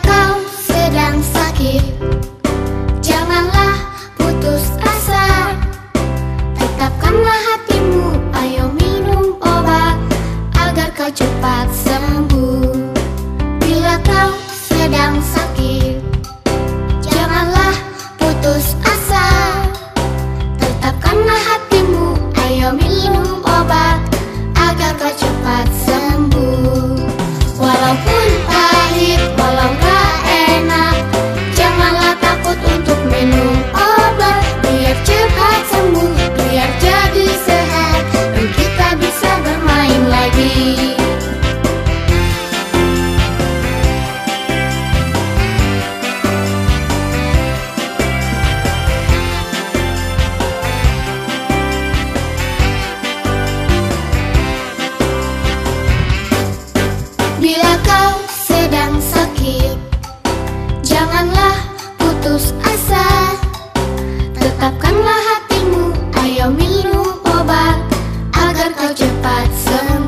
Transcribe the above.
Kau sedang sakit. Janganlah putus asa. Tetapkanlah hatimu Ayo minum obat Agar kau cepat sembuh. Bila kau sedang sakit Bila kau sedang sakit Janganlah putus asa. Tetapkanlah hatimu Ayo minum obat Agar kau cepat sembuh.